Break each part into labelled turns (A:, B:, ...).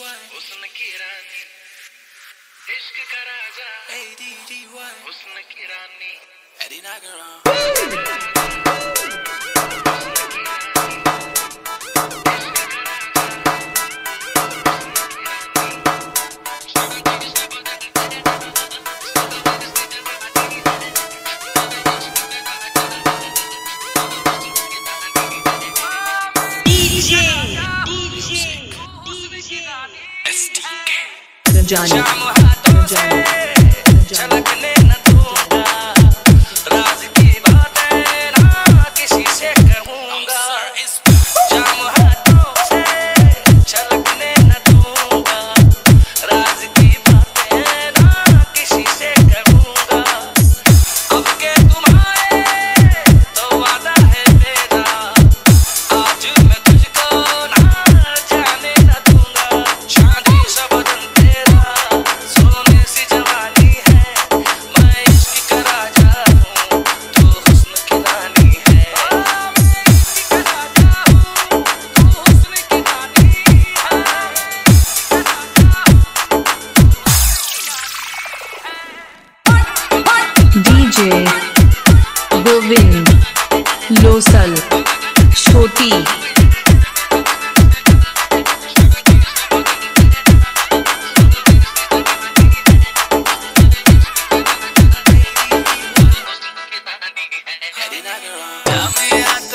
A: हुआ की रानी। इश्क का राजा। हुस्न की रानी।
B: एडी नागरा जाने, जाने।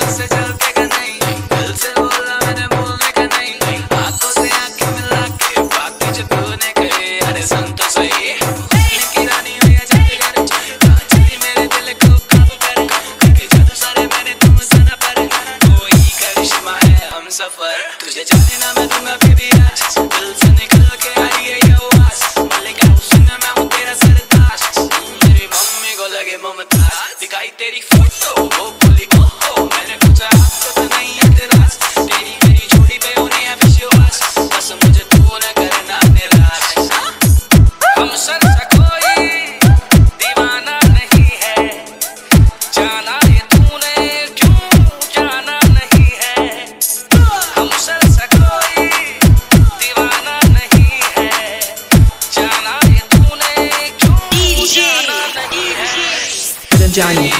B: Said जाने।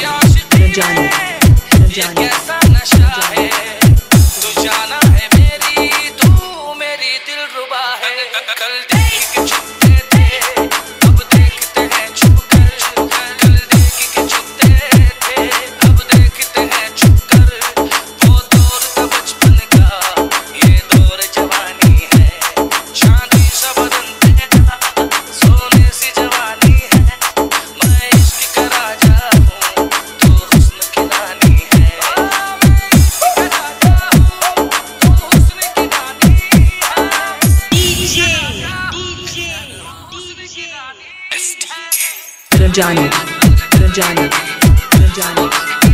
B: न जाने। न जाने। कल जाने न जाने